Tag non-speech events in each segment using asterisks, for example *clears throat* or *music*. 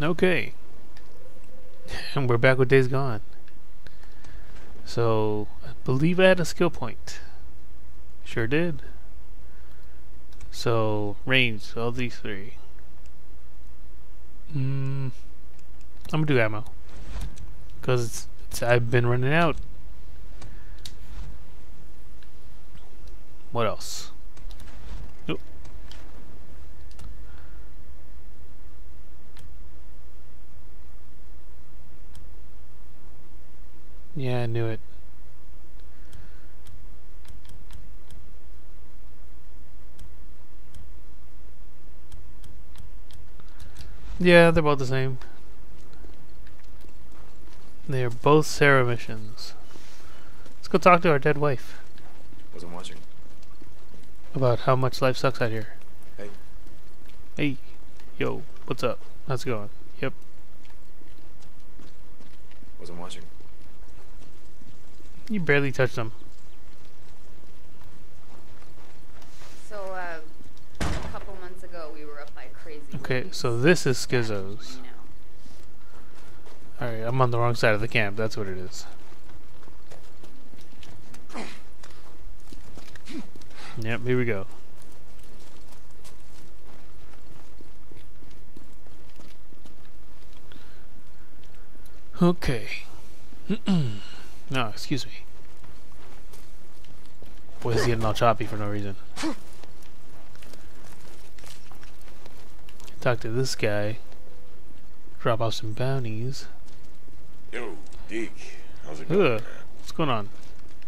Okay. And *laughs* we're back with Days Gone. So, I believe I had a skill point. Sure did. So, range, all these three. Mm, I'm gonna do ammo. Because it's, it's, I've been running out. What else? Yeah, I knew it. Yeah, they're both the same. They are both Sarah missions. Let's go talk to our dead wife Wasn't watching. about how much life sucks out here. Hey. Hey. Yo, what's up? How's it going? Yep. Wasn't watching. You barely touched them. So, uh, a couple months ago, we were up by Crazy Okay, Woods. so this is Schizo's. Alright, I'm on the wrong side of the camp. That's what it is. Yep, here we go. Okay. *clears throat* no, excuse me. Boy, he's getting all choppy for no reason. Talk to this guy. Drop off some bounties. Yo, Deke. How's it going, Ugh. What's going on?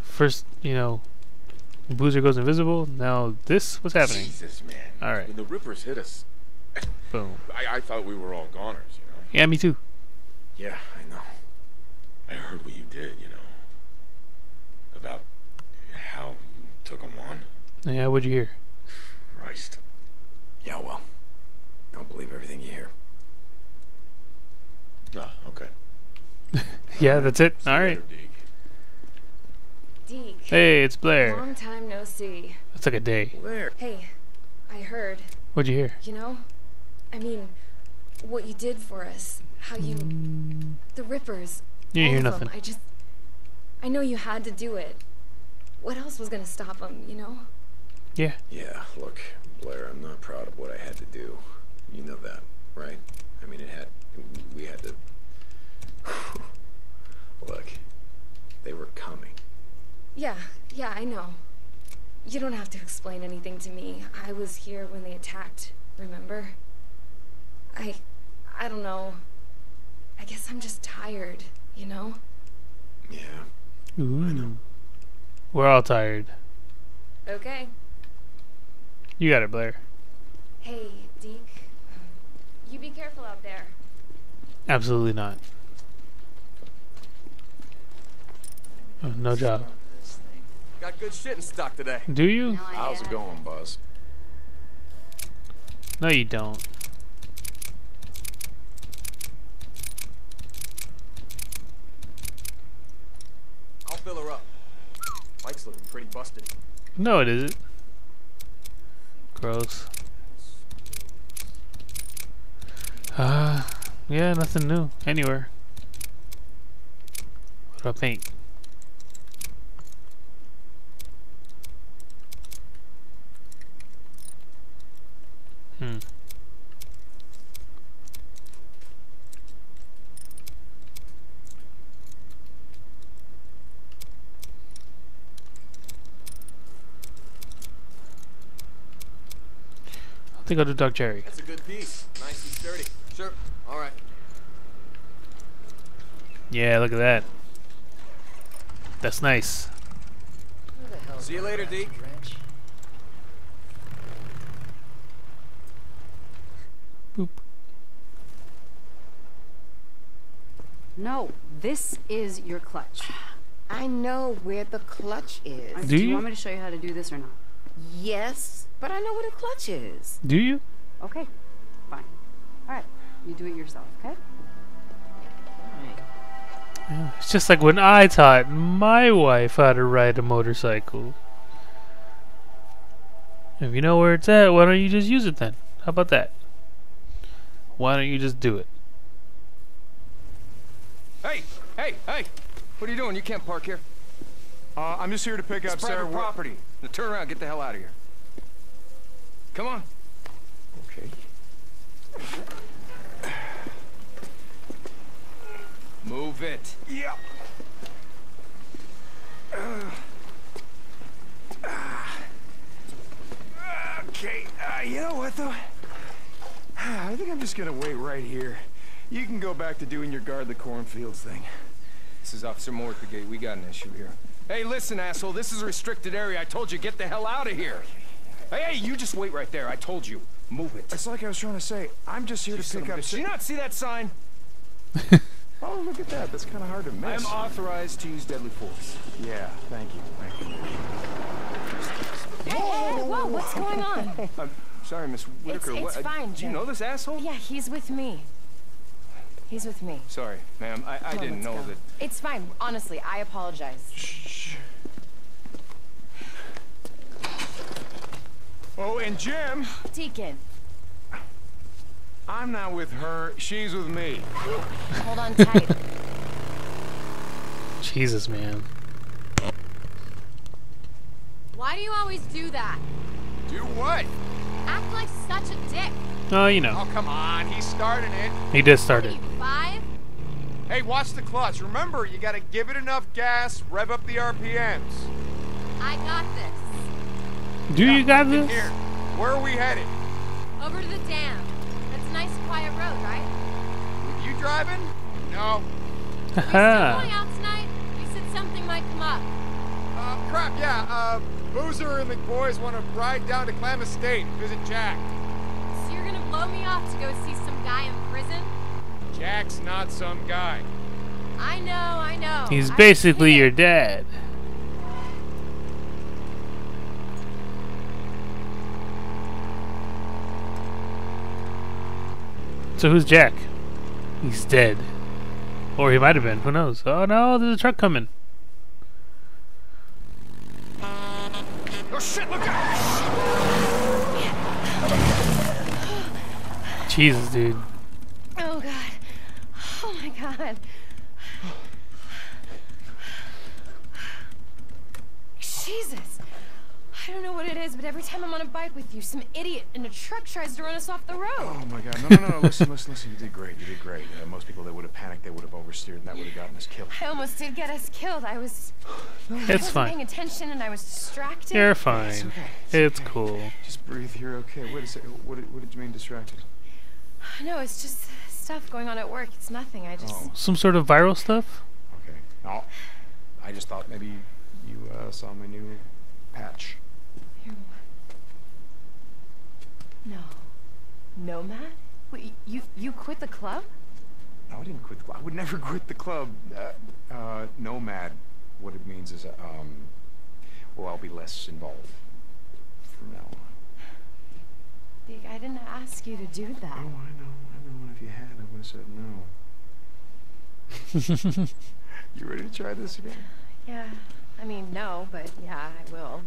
First, you know, Boozer goes invisible. Now this, what's happening? Jesus, man. All right. When the Rippers hit us, *laughs* Boom. I, I thought we were all goners, you know? Yeah, me too. Yeah, I know. I heard what you did, you know? About how you took them on. Yeah, what'd you hear? Christ. Yeah, well. Don't believe everything you hear. Ah, okay. *laughs* Yeah, that's it. See All right. Deke. Deke. Hey, it's Blair. Long time no see. It's like a day. Where? Hey, I heard, What'd you hear? you know? I mean, what you did for us. How you. The Rippers. You didn't hear of 'em. nothing. I just. I know you had to do it. What else was gonna stop them, you know? Yeah. Yeah, look, Blair, I'm not proud of what I had to do. You know that, right? I mean, it had. We had to. *sighs* look, they were coming. Yeah, yeah, I know. You don't have to explain anything to me. I was here when they attacked, remember? I. I don't know. I guess I'm just tired, you know? Yeah. Ooh. We're all tired. Okay. You got it, Blair. Hey, Deke. You be careful out there. Absolutely not. Oh, no job. Got good shit in stock today. Do you? How's it going, Buzz? No, you don't. I'll fill her up. Mike's looking pretty busted. No, it isn't. Gross. Ah, yeah, nothing new anywhere. What about paint? Hmm. I think I'll do Dog Cherry. That's a good piece. Nice and sturdy. Sure. All right. Yeah, look at that. That's nice. See you later, Deke. Boop. No, this is your clutch. I know where the clutch is. Do you, you? want me to show you how to do this or not? Yes, but I know what a clutch is. Do you? Okay, fine. All right, you do it yourself, okay? Yeah, It's just like when I taught my wife how to ride a motorcycle. If you know where it's at, why don't you just use it then? How about that? Why don't you just do it? Hey, hey, hey! What are you doing? You can't park here. Uh, I'm just here to pick It's up private Sarah. Property. Now turn around. Get the hell out of here. Come on. Okay. Move it. Yeah. Okay, uh, you know what though? I think I'm just gonna wait right here. You can go back to doing your guard the cornfields thing. This is Officer Moore at the gate. We got an issue here. Hey, listen, asshole. This is a restricted area. I told you, get the hell out of here. Hey, hey, you just wait right there. I told you. Move it. It's like I was trying to say, I'm just here You to pick of a up. bitch. Sa- you not see that sign? *laughs* oh, look at that. That's kind of hard to miss. I am authorized to use deadly force. Yeah, thank you. Thank you. Hey, hey, whoa, what's going on? *laughs* I'm sorry, Miss Whitaker. it's what, uh, fine, Do you know this asshole? Yeah, he's with me. He's with me. Sorry, ma'am. I, I on, didn't know go. that. It's fine. Honestly, I apologize. Shh. Oh, and Jim, Deacon, I'm not with her. She's with me. hold on tight. *laughs* Jesus, man. Why do you always do that? Do what? Act like such a dick. Oh, you know. Oh, come on. He started it. He did start it. five? Hey, watch the clutch. Remember, you gotta give it enough gas, rev up the RPMs. I got this. Do you got In this? Here. Where are we headed? Over to the dam. That's a nice quiet road, right? With you driving? No. We still going out tonight? You said something might come up. Uh, crap, yeah. Uh, Boozer and the boys want to ride down to Klamath State and visit Jack. So you're gonna blow me off to go see some guy in prison? Jack's not some guy. I know, I know. He's I basically your dad. So who's Jack? He's dead. Or he might have been. Who knows? Oh no, there's a truck coming. Oh shit! Look out! Jesus, dude. Oh, God. Oh, my God. Jesus. I don't know what it is, but every time I'm on a bike with you, some idiot in a truck tries to run us off the road. Oh my God! No, no, no! no. listen, listen, listen! You did great. You did great. Uh, most people, they would have panicked. They would have oversteered, and that would have gotten us killed. I almost did get us killed. I was. I It's wasn't fine. paying attention and I was distracted. You're It's fine. okay. It's okay. cool. Just breathe. You're okay. Wait a second. What did, what did you mean distracted? No, it's just stuff going on at work. It's nothing. I just. Oh, Some sort of viral stuff? okay. No, I just thought maybe you uh, saw my new patch. Here, No. Nomad? Wait, you you quit the club? No, I didn't quit the club. I would never *laughs* quit the club. Uh, uh, nomad, what it means is, uh, um, well, I'll be less involved from now on. Dick, I didn't ask you to do oh, that. Oh, I know, I know. If you had, I would have said no. *laughs* you ready to try this again? Yeah. I mean, no, but yeah, I will.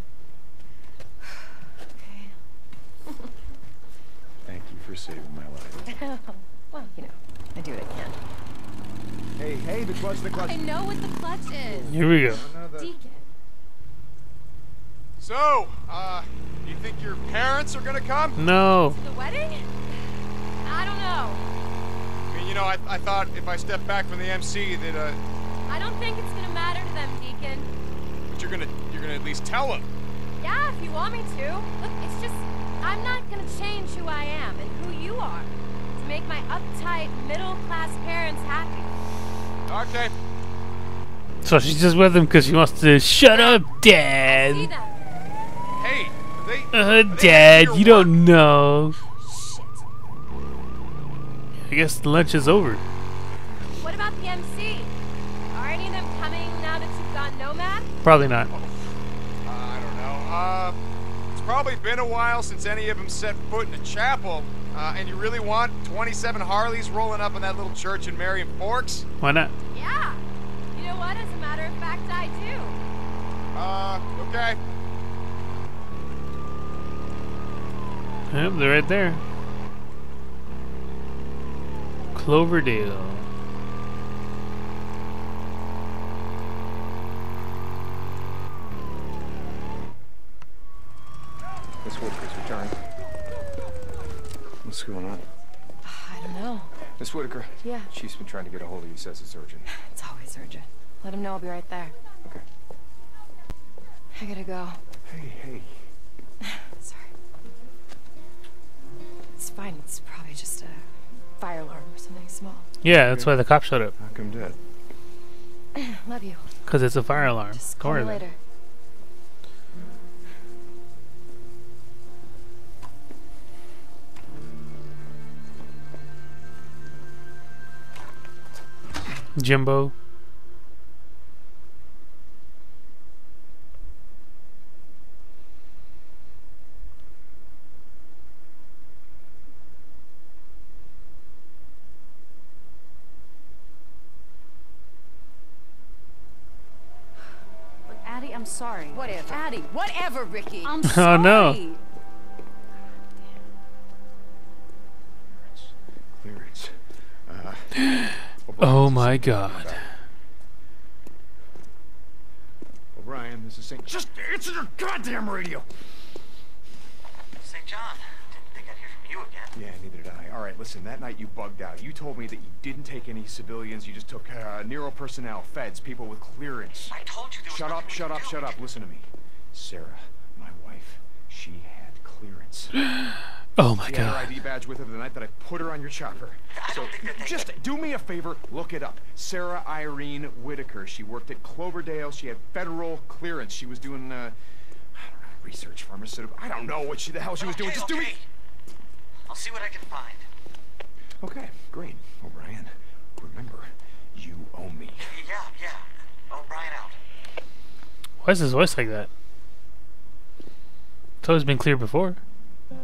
*sighs* okay. *laughs* Thank you for saving my life. *laughs* well, you know, I do what I can. Hey, hey, the clutch, the clutch. I know what the clutch is. Here we go. Deacon. So, uh, you think your parents are gonna come? No. The wedding? I don't know. I mean, you know, I, I thought if I step back from the MC that, uh, I don't think it's gonna matter to them, Deacon. but you're gonna, you're gonna at least tell them. Yeah, if you want me to. Look, it's just, I'm not gonna change who I am and who you are to make my uptight, middle-class parents happy. Okay. So she's just with him because she wants to shut up, I see Dad. Them. Hey, they, Uh, they Dad, you or don't know. Shit. I guess the lunch is over. What about the MC? Are any of them coming now that you've gone nomad? Probably not. what? I don't know. Uh, it's probably been a while since any of them set foot in a chapel. Uh, and you really want 27 Harleys rolling up in that little church in Marion Forks? Why not? Yeah. You know what? As a matter of fact, I do. Uh, okay. Yep, they're right there. Cloverdale. This Whitaker's return. What's going on? I don't know. Miss Whitaker? Yeah. Chief's been trying to get a hold of you, says it's urgent. *sighs* It's always urgent. Let him know I'll be right there. Okay. I gotta go. Hey, hey. It's fine. It's probably just a fire alarm or something small. Yeah, that's why the cop showed up. How come dead? *clears throat* Love you. Because it's a fire alarm. Just Don't call me later. Jimbo. Look, Addie, I'm sorry. Whatever. Addie, Whatever, Rikki. I'm sorry. *laughs* Oh, sorry. no. Clearance. Uh, *gasps* Oh my god. O'Brien, this is St. Just answer your goddamn radio! St. John, didn't think I'd hear from you again. Yeah, neither did I. All right, listen, that night you bugged out. You told me that you didn't take any civilians, you just took uh, Nero personnel, feds, people with clearance. I told you there was Shut up, shut up, do. shut up. Listen to me. Sarah, my wife, she had clearance. *gasps* Oh my She had her god. ID badge with her the night that I put her on your chopper. I so don't think that just do me a favor, look it up. Sarah Irene Whitaker. She worked at Cloverdale. She had federal clearance. She was doing, uh, I don't know, research, pharmaceutical. I don't know what she the hell she was doing. Okay, Just do okay. me. I'll see what I can find. Okay, great. O'Brien, remember, you owe me. Yeah, yeah. O'Brien out. Why is his voice like that? It's always been clear before. I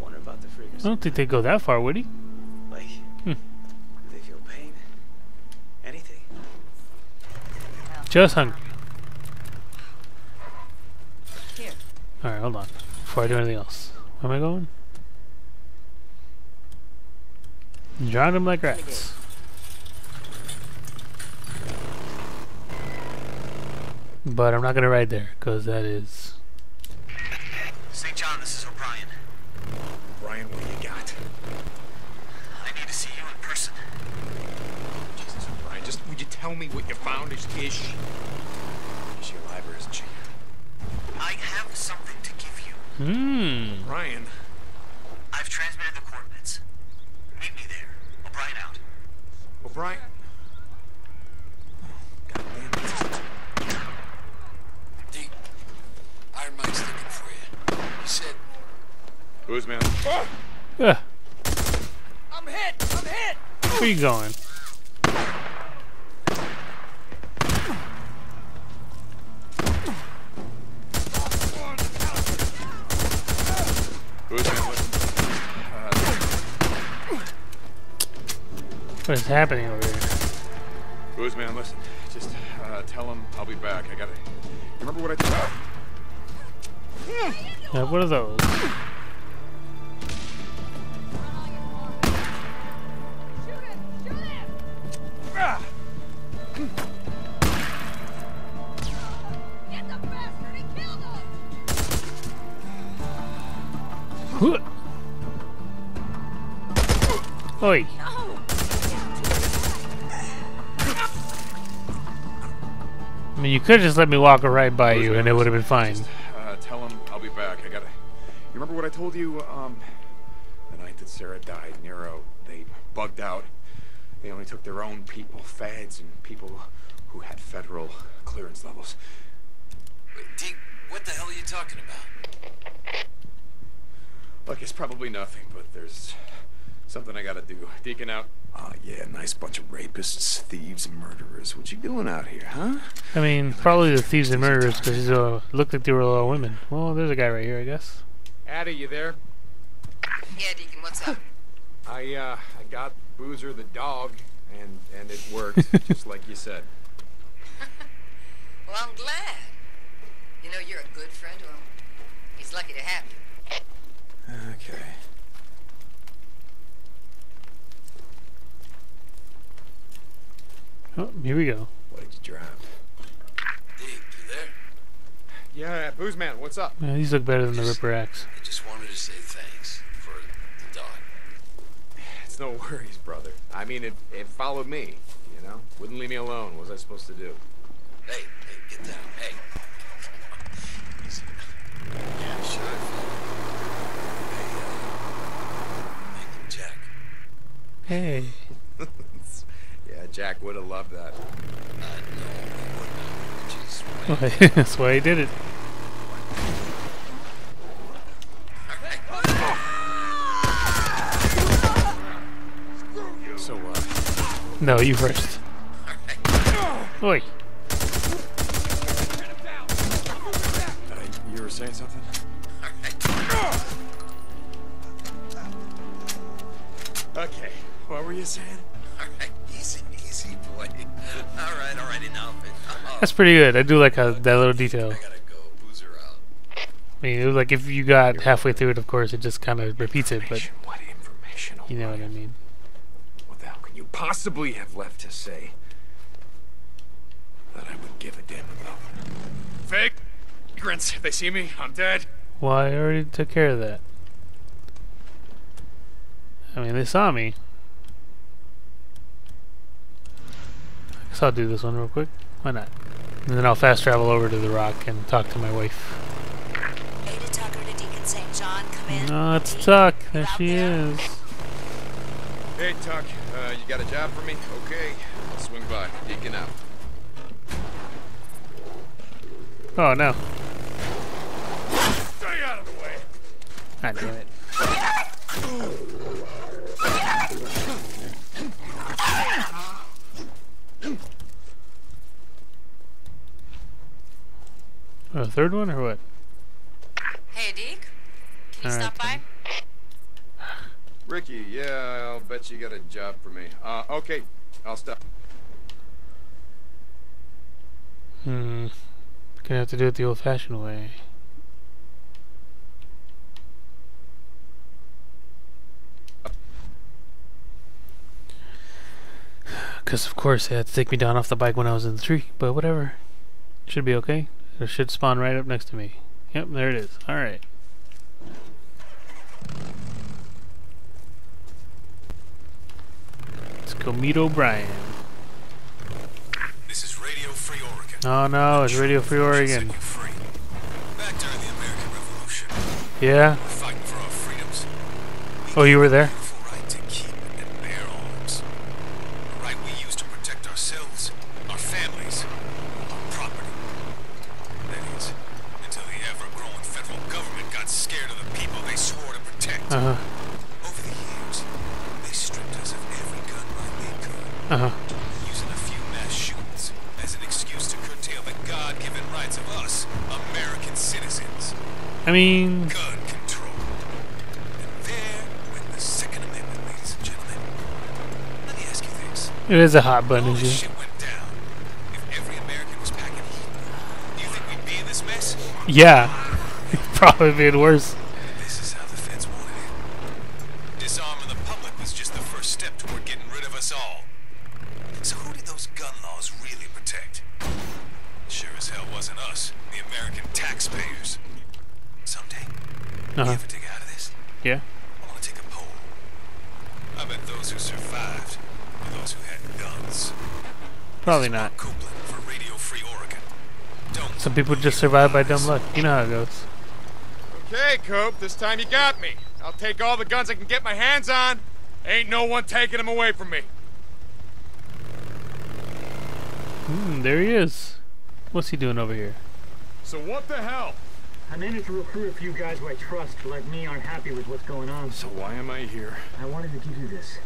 wonder about the freakers. I don't think they go that far, would he? Like, Hmm. do they feel pain? Anything? Just hungry. Here. Alright, hold on. Before I do anything else. Where am I going? Drown them like rats. But I'm not gonna ride there, because that is... St. John, this is O'Brien. Brian, what do you got? I need to see you in person. Jesus, O'Brien, just would you tell me what you found? Is, is she? Is she alive or isn't she? I have something to give you. Hmm. Brian. I've transmitted the coordinates. Meet me there. O'Brien out. O'Brien. God damn it. Iron Mike's looking for. He said, Who's man? Yeah. I'm hit! I'm hit! Where you going? What is happening over here? Who's man? Listen. Just uh, tell him I'll be back. I gotta. Remember what I told Yeah, what are those? Huh. Oi. You could just let me walk right by you and it would have been fine. Uh, tell him I'll be back. I gotta. You remember what I told you? Um, the night that Sarah died, Nero. They bugged out. They only took their own people, feds, and people who had federal clearance levels. Deke, what the hell are you talking about? Look, it's probably nothing, but there's something I gotta do. Deacon out. Ah, yeah, nice bunch of rapists, thieves, and murderers. What you doing out here, huh? I mean, probably the thieves and murderers because they uh, looked like they were all women. Well, there's a guy right here, I guess. Addie, you there? Yeah, Deacon, what's up? I uh, I got Boozer the dog, and and it worked *laughs* just like you said. Well, I'm glad. You know, you're a good friend to him. He's lucky to have you. Okay. Oh, here we go. What did you drive? Deke, you there? Yeah, Booze Man, what's up? Yeah, these look better than the Ripper axe. I just wanted to say thanks for the dog. It's no worries, brother. I mean, it, it followed me, you know? Wouldn't leave me alone. What was I supposed to do? Hey, hey, get down. Hey. Easy. Yeah, sure. Hey, uh, Jack. Hey. Yeah, Jack would have loved that. Uh, no, he wouldn't have. Just Why- That's why he did it. So, uh, No, you first. Oi. you were saying something? Okay, what were you saying? That's pretty good. I do like how that little detail. I gotta go. Boozer out. I mean, it was like if you got halfway through it, of course, it just kind of repeats it, but What information? you know what I mean. What the hell can you possibly have left to say that I would give a damn about? Fake vagrants. If they see me, I'm dead. Well, I already took care of that. I mean, they saw me. I guess I'll do this one real quick. Why not? And then I'll fast travel over to the rock and talk to my wife. Ada Tucker to Deacon St. John, come in. No, it's Tuck. There she there? is. Hey, Tuck, uh, you got a job for me? Okay, I'll swing by. Deacon out. Oh no. Stay out of the way. God damn it. *laughs* A third one or what? Hey, Deke. Can you All stop right, by? *sighs* Rikki, yeah, I'll bet you got a job for me. Uh, okay, I'll stop. Hmm. Gonna have to do it the old fashioned way. *sighs* Because, of course, they had to take me down off the bike when I was in the tree, but whatever. Should be okay. It should spawn right up next to me. Yep, there it is. Alright. Let's go O'Brien. This is Radio Free Oregon. Oh no, it's Radio Free Oregon. Free. Back during the American Revolution, Yeah? fighting for our freedoms. Oh, you were there? Think a hot be issue. Yeah. *laughs* Probably been worse. Probably not. Copeland for Radio Free Oregon. Don't Some people just survive by dumb luck. You know how it goes. Okay, Cope, this time you got me. I'll take all the guns I can get my hands on. Ain't no one taking them away from me. Hmm, there he is. What's he doing over here? So what the hell? I managed to recruit a few guys who I trust, but like me aren't happy with what's going on. So why am I here? I wanted to give you this.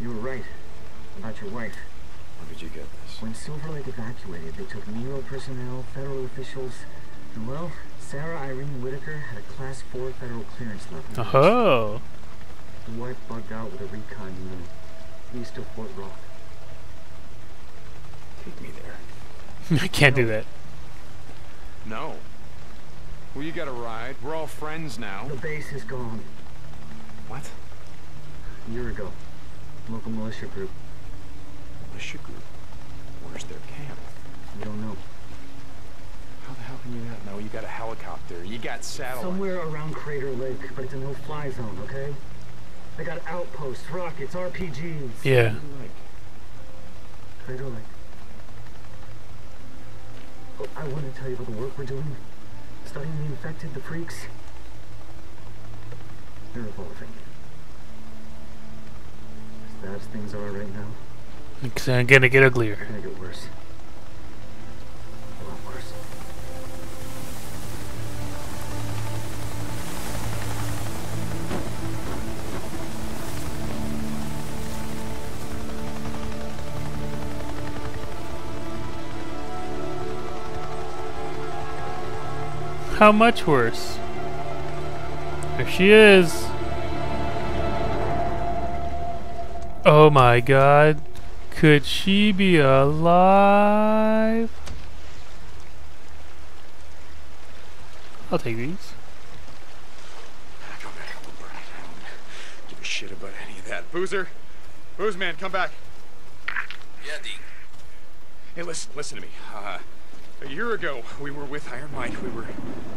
You were right about your wife. How did you get this? When Silver Lake evacuated, they took Nero personnel, federal officials, and well, Sarah Irene Whitaker had a Class 4 federal clearance left. Oh. The wife bugged out with a recon unit east of Fort Rock. Take me there. *laughs* I can't do that. No. Well, you got a ride. We're all friends now. The base is gone. What? A year ago. Local militia group. Militia group. Where's their camp? We don't know. How How the hell can you not know? You got a helicopter. You got satellite. Somewhere around Crater Lake, but it's a no-fly zone, okay? They got outposts, rockets, RPGs. Yeah. Crater Lake. Oh, I want to tell you about the work we're doing. Studying the infected, the freaks. They're evolving. As bad as things are right now, It's uh, gonna get uglier. they're gonna get worse. Worse. How much worse? There she is. Oh my god. Could she be alive? I'll take these. Come back, O'Brien. I don't give a shit about any of that. Boozer? Booze man, come back. Yeah, Deke. Hey, listen, listen to me. Uh, a year ago, we were with Iron Mike. We were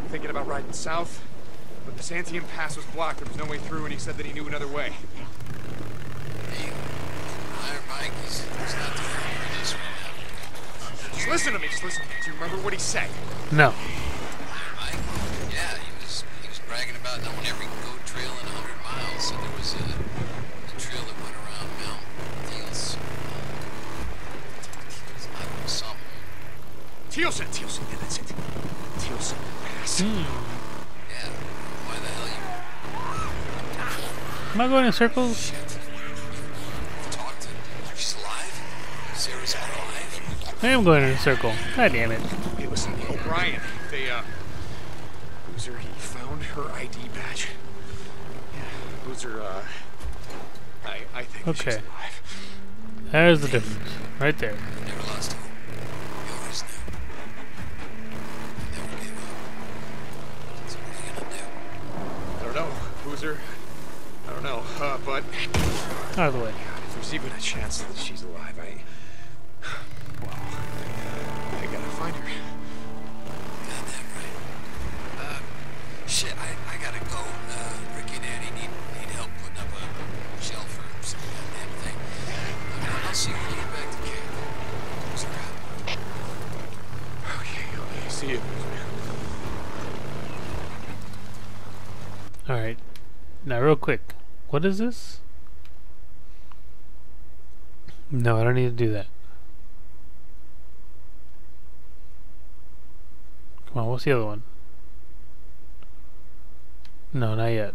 thinking about riding south, but the Santiam Pass was blocked. There was no way through, and he said that he knew another way. Iron Mike, he's, he's not the hero of this right now. Just listen to me. Just listen. Do you remember what he said? No. Mike? Yeah, he was he was bragging about knowing every goat trail in 100 miles. So there was a, a trail that went around Mount Deals. I don't know, something. Thielsen, Thielsen, yeah, that's it. Thielsen Pass. Hmm. Yeah, why the hell you... Am I going in circles? Talked I am going in a circle. God damn it. Hey, listen, O'Brien. They, uh... Boozer, he found her ID badge. Yeah, Boozer, uh... I, I think she's Okay. alive. There's the difference. Right there. Never lost hope. You always knew. Never gave up. So what are you gonna do? I don't know, Boozer. I don't know, uh, but... Out of the way. If there's even a chance that she's alive, I... What is this? No, I don't need to do that. Come on, what's the other one? No, not yet.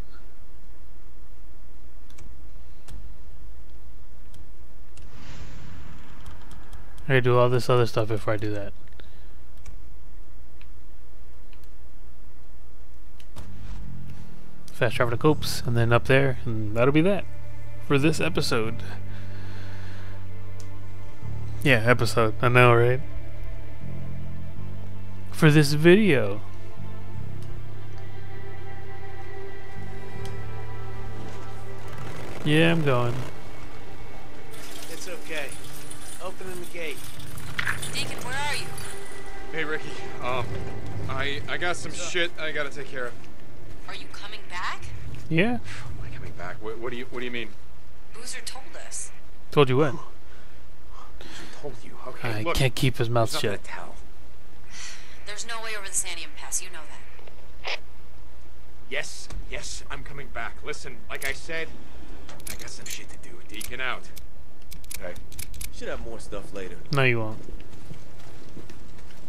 I gotta do all this other stuff before I do that. Fast travel to Copes, and then up there, and that'll be that for this episode. Yeah, episode. I know, right? For this video. Yeah, I'm going. It's okay. Opening the gate. Deacon, where are you? Hey, Rikki. Um, I I got some shit I gotta take care of. Are you coming back? Yeah, Am I coming back? What, what do you What do you mean? Boozer told us. told you what. Boozer told you. Okay, I look. can't keep his mouth shut. to tell. There's no way over the Santiam Pass, you know that. Yes, yes, I'm coming back. Listen, like I said, I got some shit to do. Deacon out. Okay. Should have more stuff later. No, you won't.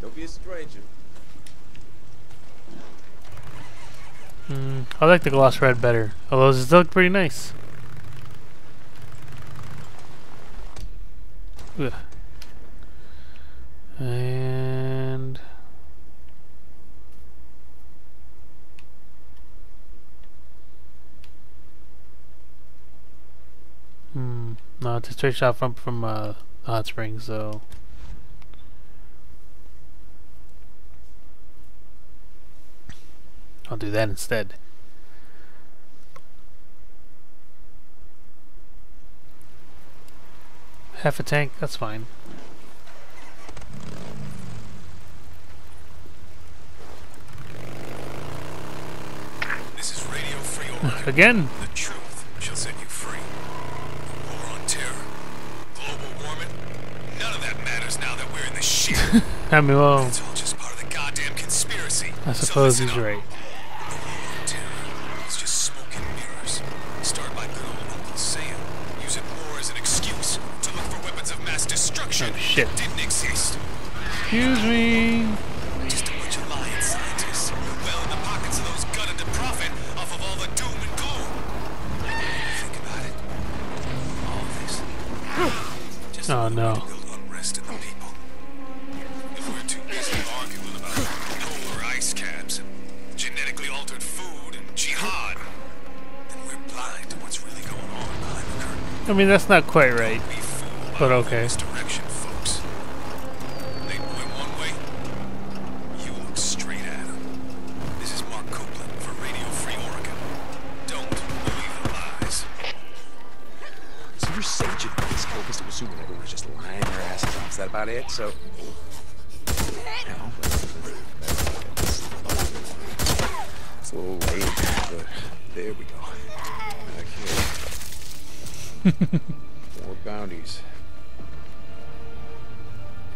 Don't be a stranger. Mm, I like the gloss red better. Although still look pretty nice. Ugh. And hmm, no, it's a straight shot from from uh, hot springs, so I'll do that instead. Half a tank, that's fine. This is Radio Free *laughs* Again. The truth shall set you free. The war on terror, global warming, none of that matters now that we're in the shit. *laughs* I mean, well, I suppose so he's right. Excuse me. Just a bunch of lying scientists. Well in the pockets of those gunning to profit off of all the doom and gloom. Think about it. All this. Just Oh no. build unrest in the people. If we're too busy arguing about polar ice caps and genetically altered food and jihad, then we're blind to what's really going on behind the curtain. I mean, that's not quite right. But okay. More bounties.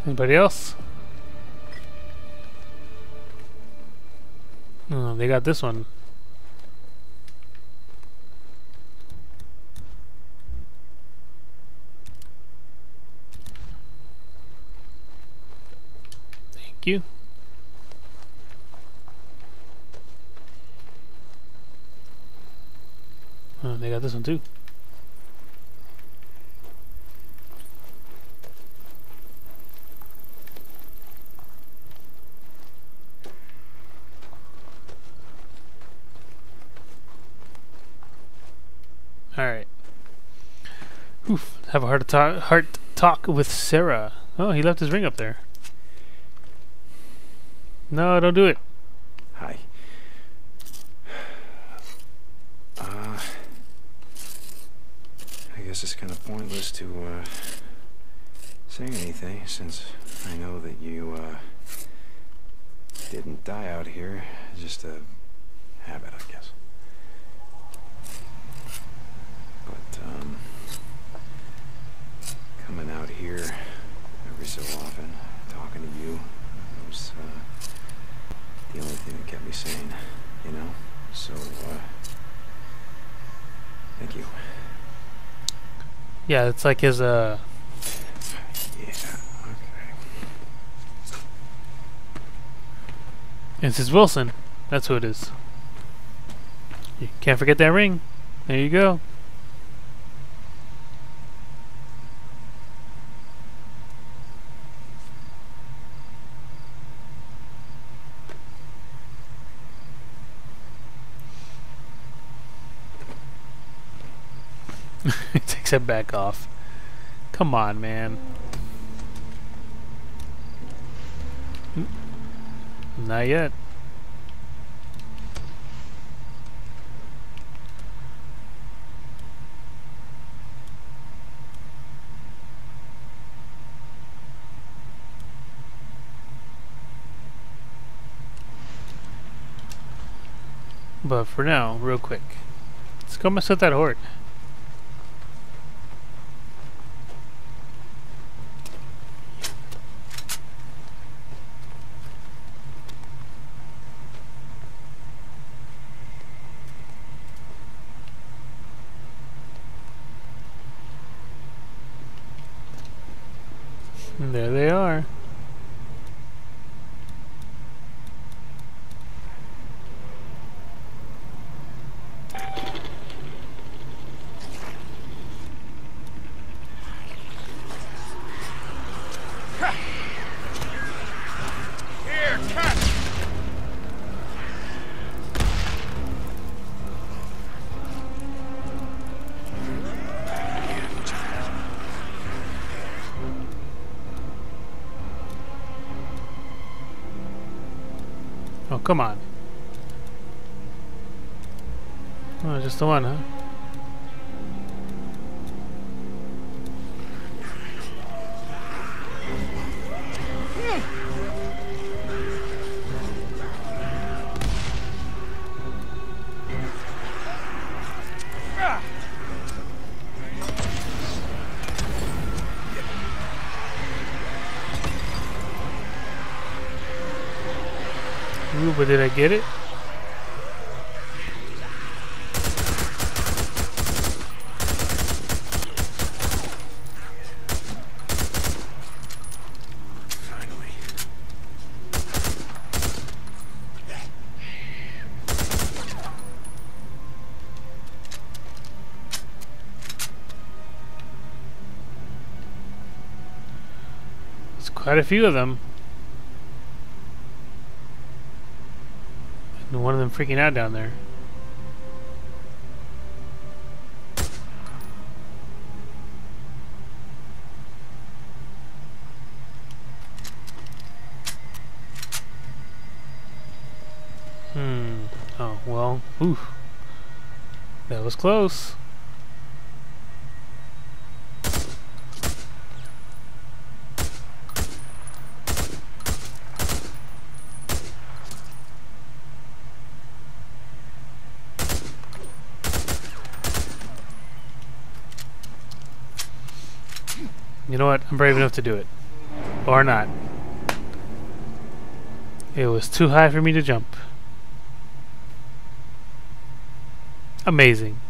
Anybody else? Oh, they got this one. Thank you. Oh, they got this one too. Alright. Oof. Have a heart talk heart talk with Sarah. Oh, he left his ring up there. No, don't do it. Hi. Uh, I guess it's kind of pointless to uh, say anything since I know that you uh, didn't die out here. Just a habit, I guess. But um, coming out here every so often, talking to you, was uh, the only thing that kept me sane, you know? So, uh, thank you. Yeah, it's like his uh Yeah, okay. it's his Wilson. That's who it is. You can't forget that ring. There you go. Back off. Come on, man. Not yet. But for now, real quick, let's go mess with that horde. Come on. Oh, just the one, huh? Quite a few of them. And one of them freaking out down there. Hmm. Oh, well. Ooh. That was close. You know what? I'm brave enough to do it. Or not. It was too high for me to jump. Amazing.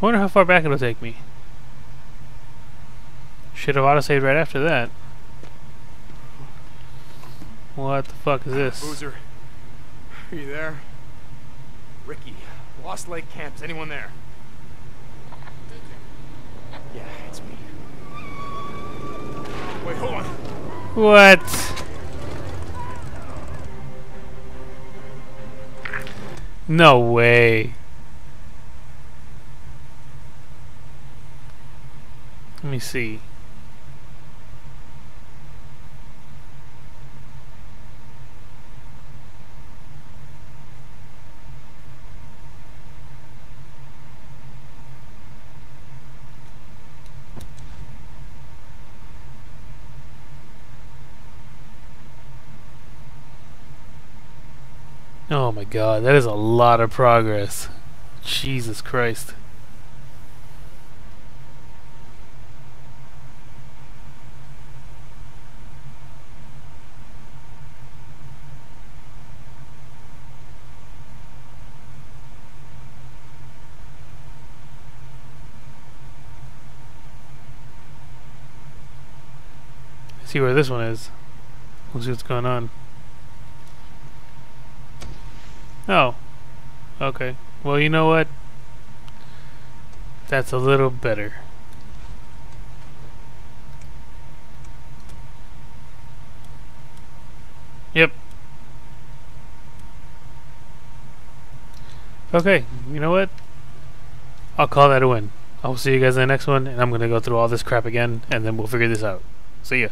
I wonder how far back it'll take me. Should have autosaved right after that. What the fuck is this? Boozer, are you there? Rikki, Lost Lake Camp. Is anyone there? Yeah, it's me. Wait, hold on. What? No way. Let me see. Oh my god, that is a lot of progress. Jesus Christ. See where this one is. We'll see what's going on. Oh. Okay. Well, you know what? That's a little better. Yep. Okay, you know what? I'll call that a win. I'll see you guys in the next one, and I'm going to go through all this crap again, and then we'll figure this out. See ya.